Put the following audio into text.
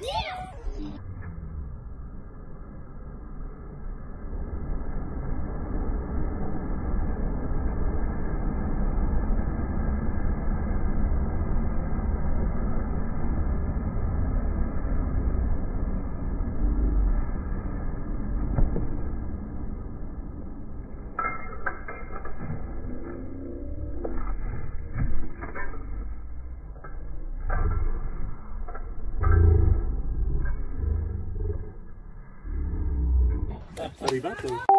Yeah. Arrivato.